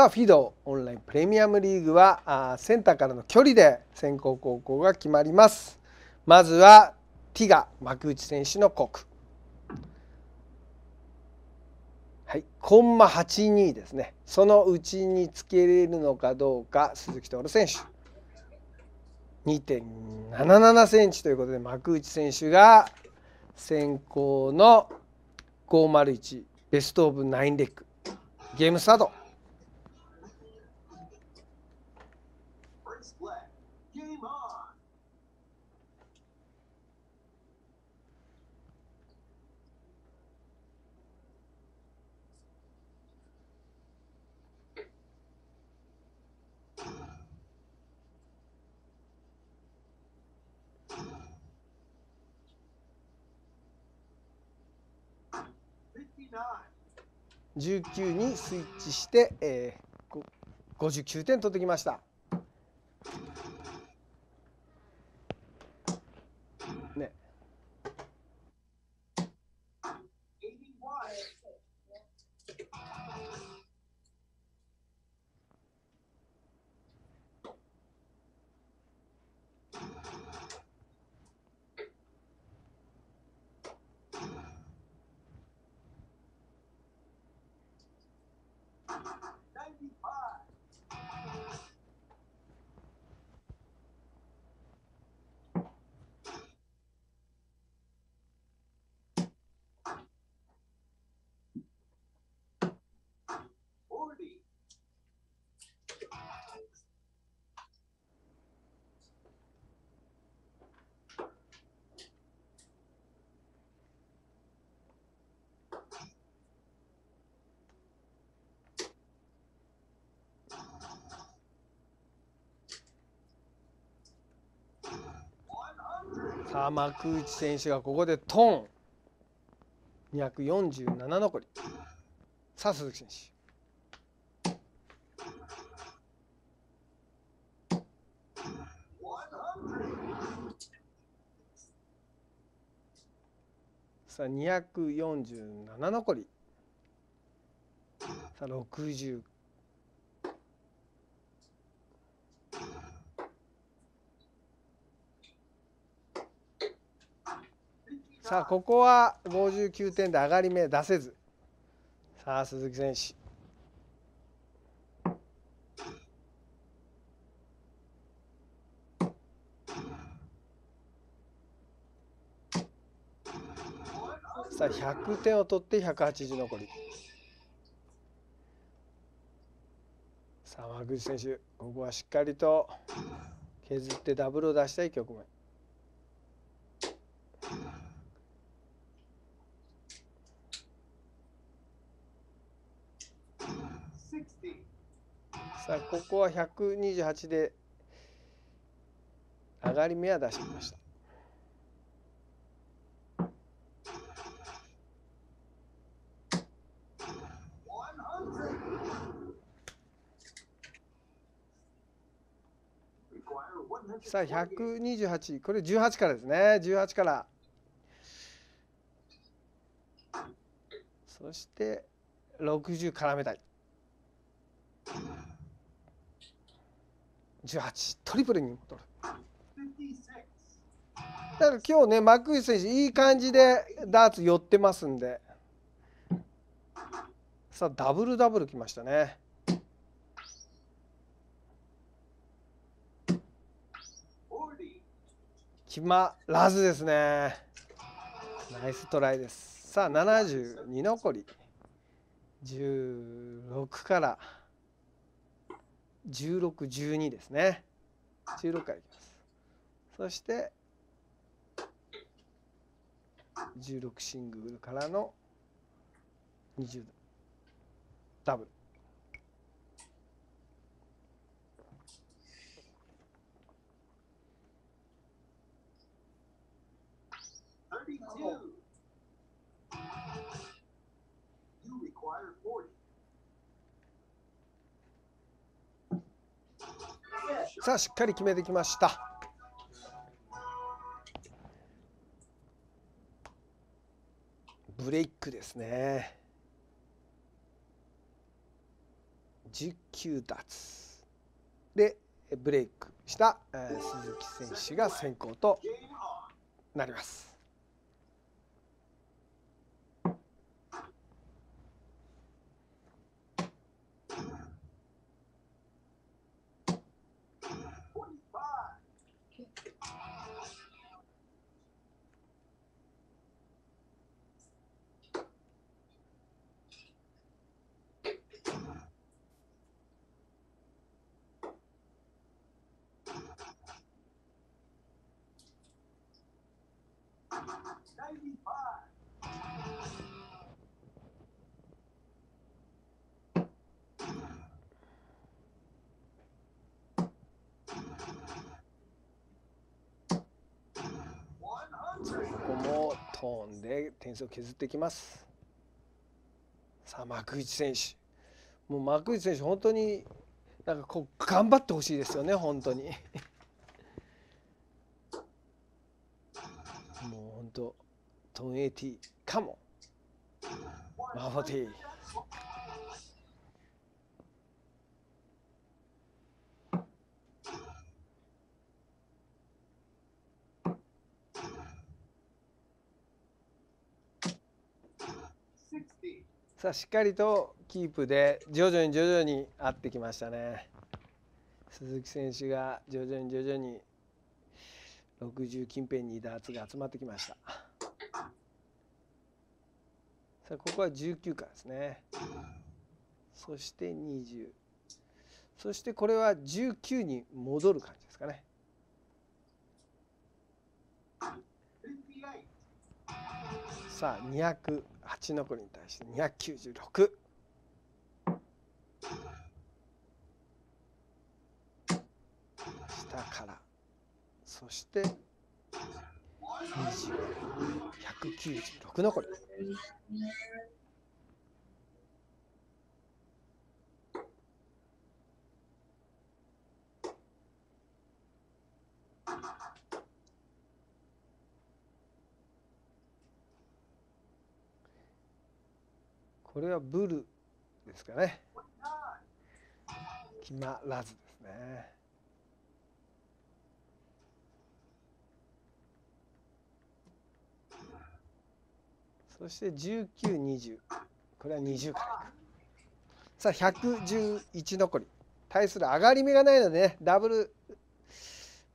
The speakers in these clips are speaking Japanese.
さあフィードオンラインプレミアムリーグはあセンターからの距離で先行高校が決まります。まずはティガ幕内選手の国はいコンマ82ですね。そのうちにつけれるのかどうか鈴木徹選手。2.77センチということで幕内選手が先行の501ベストオブ9レッグゲームスタート。19にスイッチして、えー、59点取ってきました。さあ幕内選手がここでトン。247残り。さあ鈴木選手。さあ247残り。さあ60さあここは59点で上がり目出せず。さあ鈴木選手。さあ100点を取って180残り。さあ和口選手ここはしっかりと削ってダブルを出したい局面。さあここは128で上がり目は出してきました。さあ128これ18からですね。18から。そして60絡めたい。18トリプルに戻る。だから今日ねマックイ選手いい感じでダーツ寄ってますんで。さあダブルダブルきましたね。決まらずですね。ナイストライです。さあ72残り。16から1612ですね。16からいきます。そして16シングルからの20ダブル。さあしっかり決めてきました。ブレイクですね。19奪。でブレイクした鈴木選手が先行となります。トーンで点数を削っていきます。さあ幕内選手。もう幕内選手本当になんかこう頑張ってほしいですよね本当に。もう本当トンエイティかも。マフォティ。さあしっかりとキープで徐々に徐々に合ってきましたね。鈴木選手が徐々に徐々に60近辺にダーツが集まってきました。さあここは19からですね。そして20そしてこれは19に戻る感じですかね。さあ200八の子に対して296下から。そして。20196残りこれはブルですかね。決まらずですね。そして1920これは20からいく。さあ111残り。対する上がり目がないのでねダブル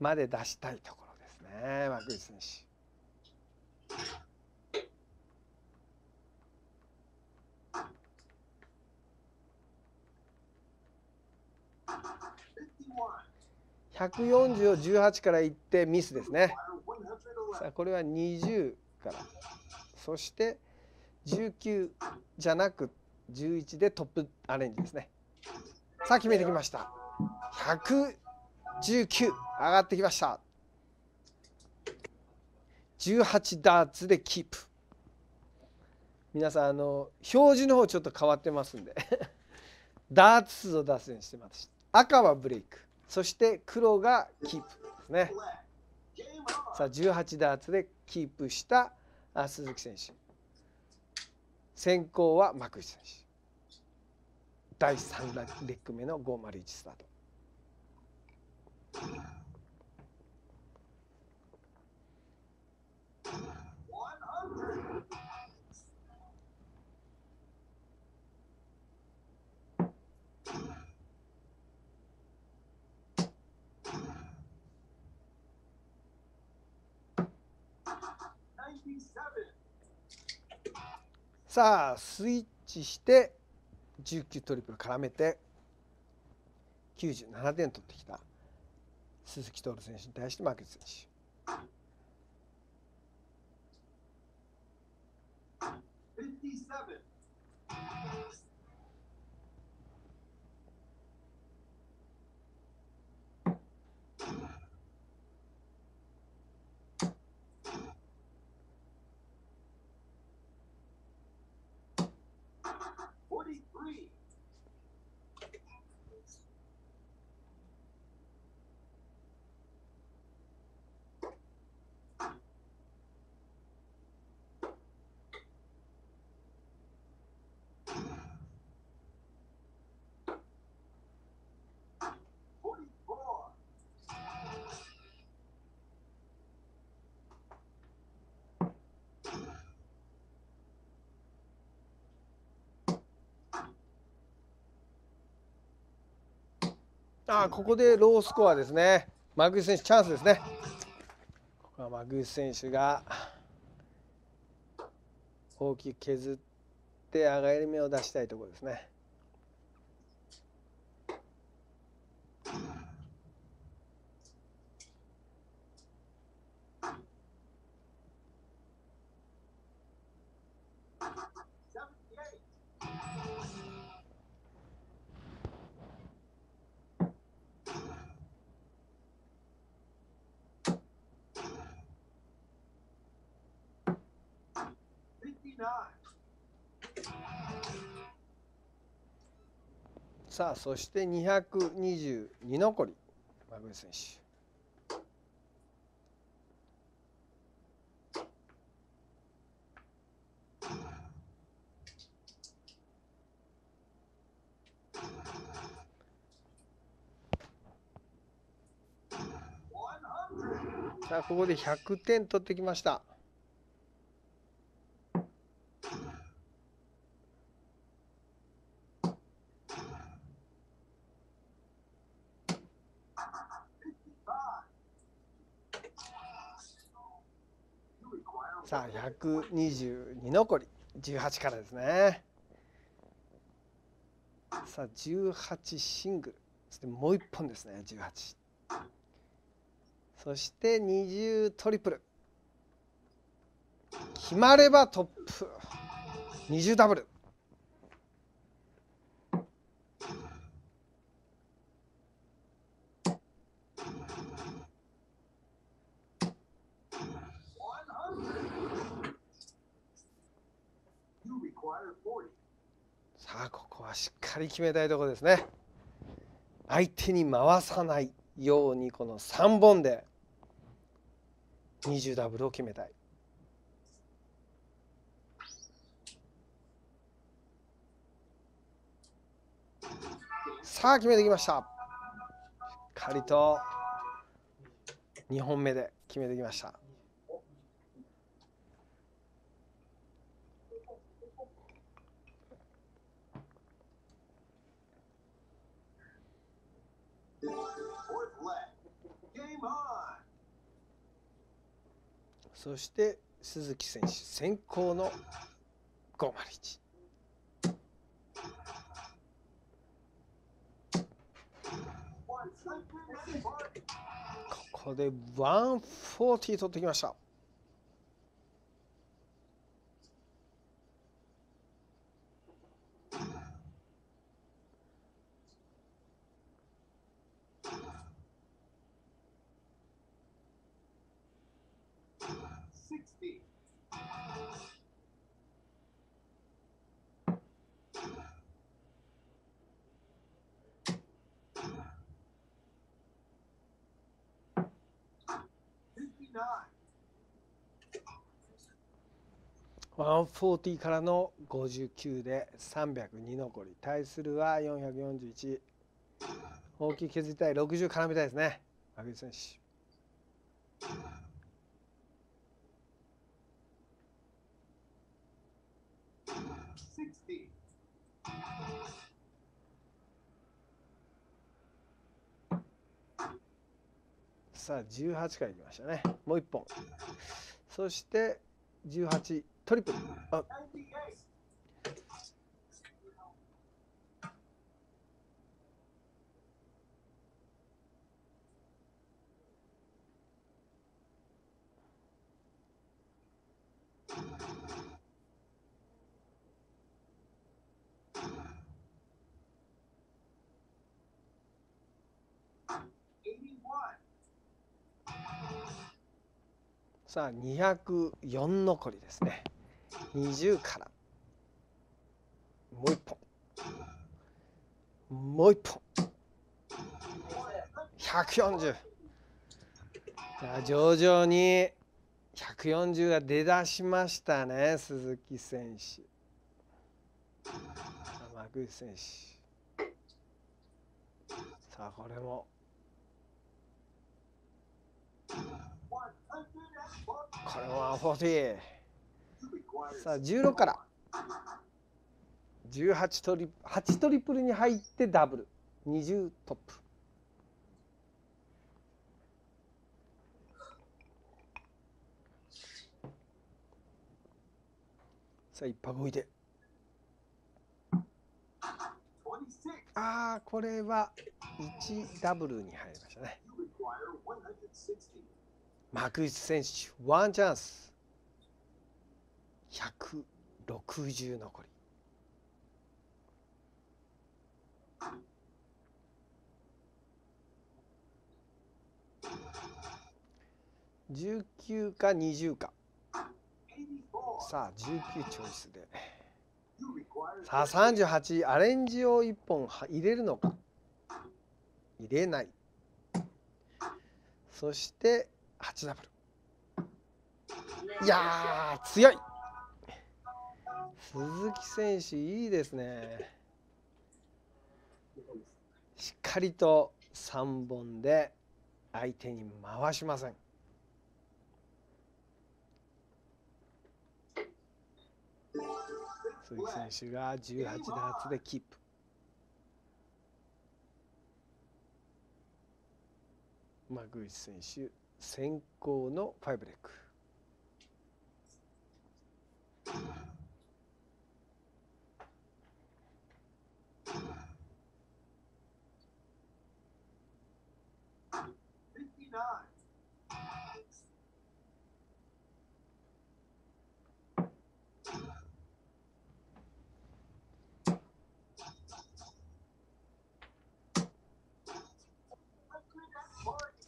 まで出したいところですね幕内選手。140を18からいってミスですね。さあこれは20からそして19じゃなく11でトップアレンジですね。さあ決めてきました。119上がってきました。18ダーツでキープ。皆さんあの表示の方ちょっと変わってますんで ダーツ数を出すようにしてます赤はブレイクそして黒がキープですね。さあ18ダーツでキープした鈴木選手。先行は幕内選手。第3レッグ目の501スタート。さあスイッチして19トリプル絡めて97点取ってきた鈴木徹選手に対してマーケット選手。57. あここでロースコアですね。マグ選手チャンスですね。ここはマグ選手が大きく削って上がり目を出したいところですね。さあそして222残りマグリ選手。さあここで100点取ってきました。さあ122残り18からですね。さあ18シングル。そしてもう1本ですね18そして20トリプル。決まればトップ。20ダブル。さあここはしっかり決めたいところですね。相手に回さないようにこの3本で20ダブルを決めたい。さあ決めてきました。しっかりと2本目で決めてきました。そして鈴木選手先行の501ここで140取ってきました。140からの59で302残り対するは441大きく削りたい60絡めたいですね。マグ選手。さあ18回いきましたね。もう1本。そして18トリプルあ。さあ204残りですね20から。もう一本。もう一本。140じゃあ徐々に140が出だしましたね鈴木選手。山口選手。さあこれも。これも140さあ16から18トリ8トリプルに入ってダブル20トップ。さあ一泊置いて。ああこれは1ダブルに入りましたね。幕内選手ワンチャンス。160残り。19か20か。さあ19チョイスで。さあ38アレンジを1本入れるのか。入れない。そして8ダブル。いや強い。鈴木選手いいですね。しっかりと3本で相手に回しません。鈴木選手が18ダーツでキープ。幕内選手先行のファイブレック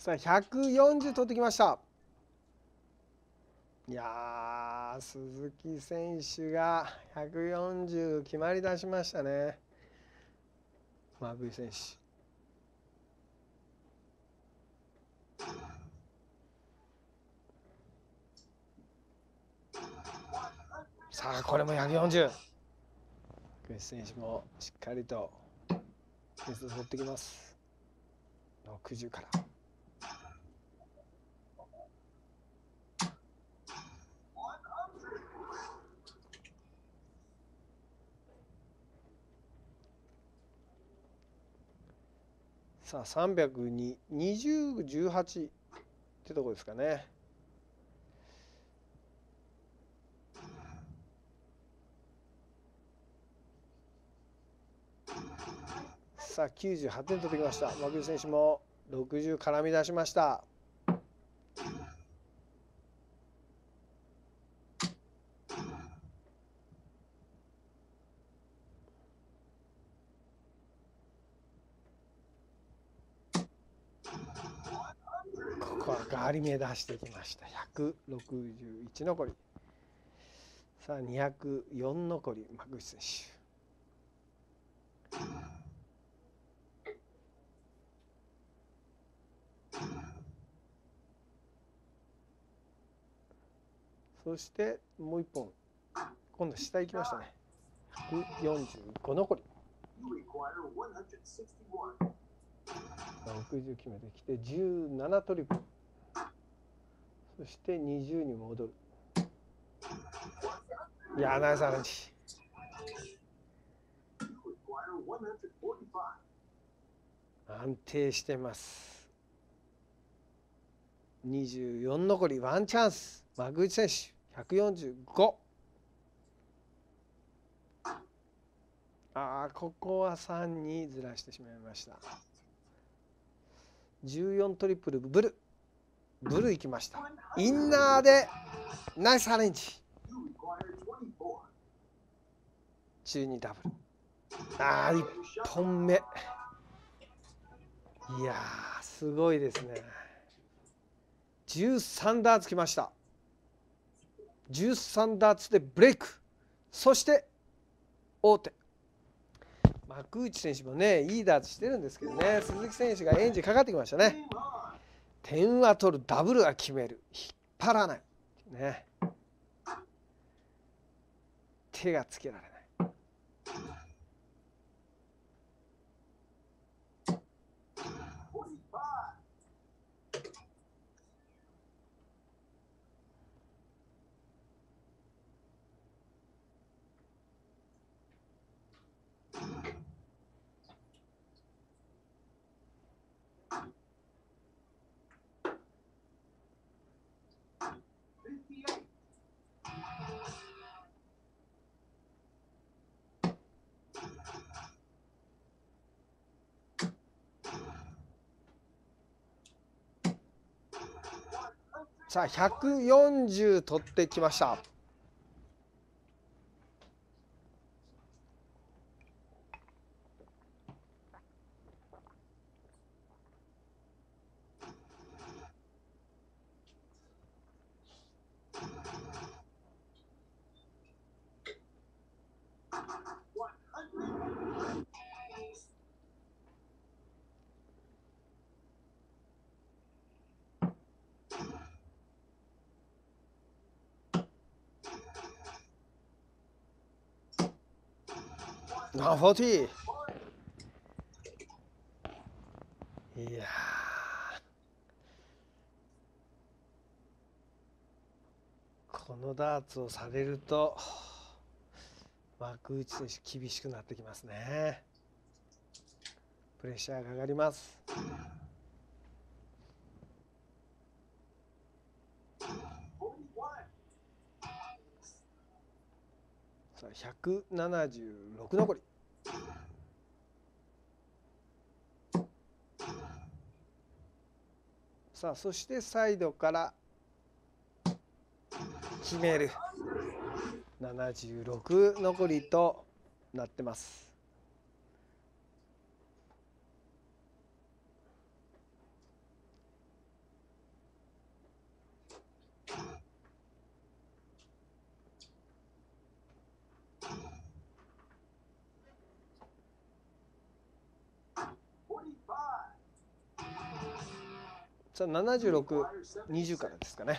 さあ140取ってきました。いや鈴木選手が140決まりだしましたね。マグイ選手。さあこれも140グイ選手もしっかりと鉄を取ってきます。60から。さあ302、20、18ってとこですかね。さあ98点取ってきました。マグ選手も60絡み出しました。張り目出してきました。161残り。さあ204残り幕内選手。そしてもう一本。今度下行きましたね。145残り。60決めてきて17トリプル。そして20に戻る。いやナイスアレンジ。安定してます。24残りワンチャンス。マグ内選手145ああここは3にずらしてしまいました。14トリプルブル。ブルいきました。インナーでナイスアレンジ。12ダブル。ああ1本目。いやすごいですね。13ダーツきました。13ダーツでブレイク。そして大手幕内選手もねいいダーツしてるんですけどね鈴木選手がエンジンかかってきましたね。点は取るダブルは決める。引っ張らない。ね。手がつけられない。さあ140取ってきました。あ40いやこのダーツをされると幕内選手厳しくなってきますね。プレッシャーが上がります。176残り。さあそしてサイドから決める。76残りとなってます。さあ7620からですかね。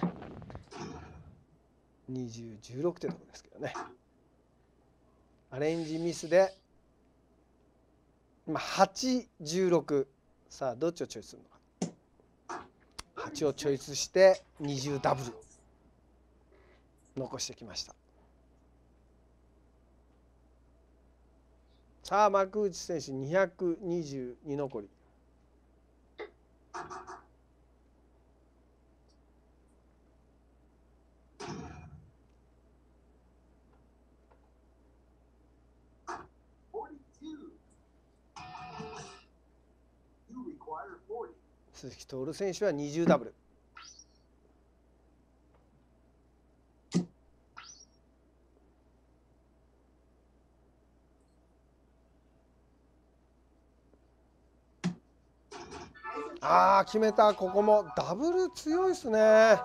2016ってとこですけどね。アレンジミスで今816さあどっちをチョイスするのか。8をチョイスして20ダブル。残してきました。さあ幕内選手222残り。鈴木徹選手は20ダブル。ああ決めた。ここもダブル強いですね。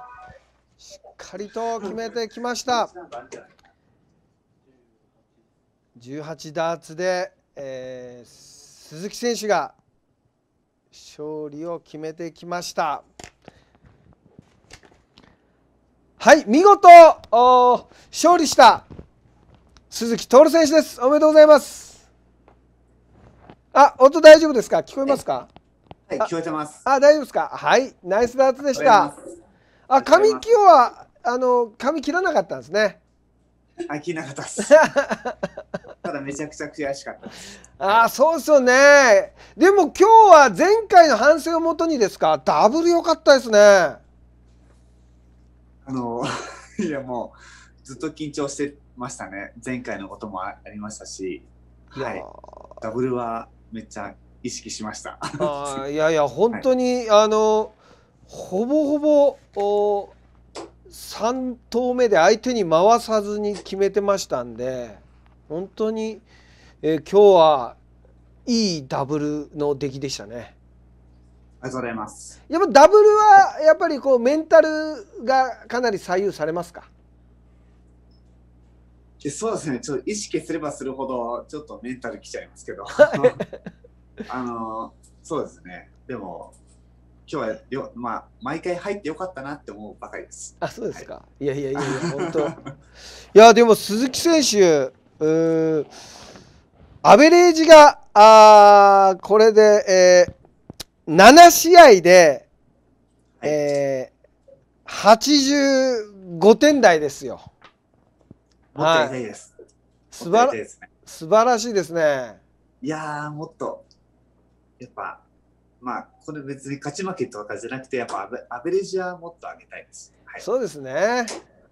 しっかりと決めてきました。18ダーツで、えー、鈴木選手が勝利を決めてきました。はい見事勝利した鈴木徹選手です。おめでとうございます。あ音大丈夫ですか？聞こえますか？はい聞こえてます。あ大丈夫ですか？はいナイスダーツでした。あ髪今日はあの髪切らなかったんですね。あ、切なかったです。ただめちゃくちゃ悔しかったです。ああ、そうですよね。でも今日は前回の反省をもとにですか、ダブル良かったですね。あの、いやもうずっと緊張してましたね。前回のこともありましたし、はい。ダブルはめっちゃ意識しました。あいやいや、本当に、はい、あの、ほぼほぼ、お3投目で相手に回さずに決めてましたんで本当に、えー、今日はいいダブルの出来でしたね。ありがとうございます。やっぱダブルはやっぱりこうメンタルがかなり左右されますか？そうですね、ちょっと意識すればするほどちょっとメンタルきちゃいますけど あのそうですねでも今日はよ、まあ、毎回入ってよかったなって思うばかりです。あ、そうですか。はい、いやいやいやいや、本当。いや、でも鈴木選手、うアベレージが、あこれで、えー、7試合で、はい、えー、85点台ですよ。はい。素晴ら、ね、素晴らしいですね。いやもっと、やっぱ、まあ、これ別に勝ち負けとかじゃなくて、やっぱアベレージはもっと上げたいです。はい、そうですね。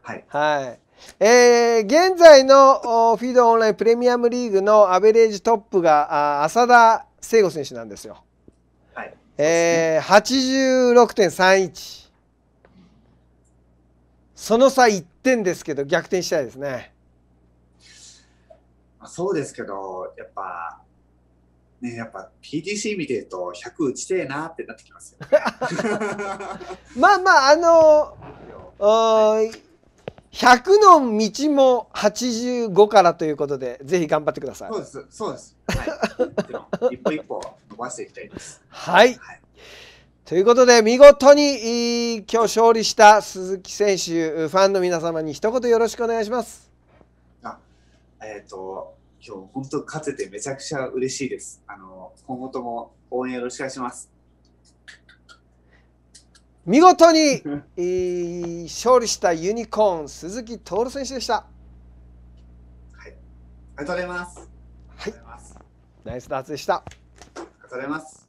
はい。はい。えー、現在のフィードオンラインプレミアムリーグのアベレージトップがあ浅田聖吾選手なんですよ。はい。えー、86.31。その差1点ですけど逆転したいですね。まあ、そうですけど、やっぱ、ね、やっぱ PTC 見てると100打ちてえなってなってきますよ、ね。まあまああのあー100の道も85からということでぜひ頑張ってくださいそう。です、そうです。はい。一歩一歩伸ばしていきたいです。はいはい。ということで見事に今日勝利した鈴木選手ファンの皆様に一言よろしくお願いします。えっ、と、今日本当勝ててめちゃくちゃ嬉しいです。あの、今後とも応援よろしくお願いします。見事にえー勝利したユニコーン鈴木徹選手でした。ありがとうございます。ありはいがとうございます。あナイスダーツでした。りがとうございます。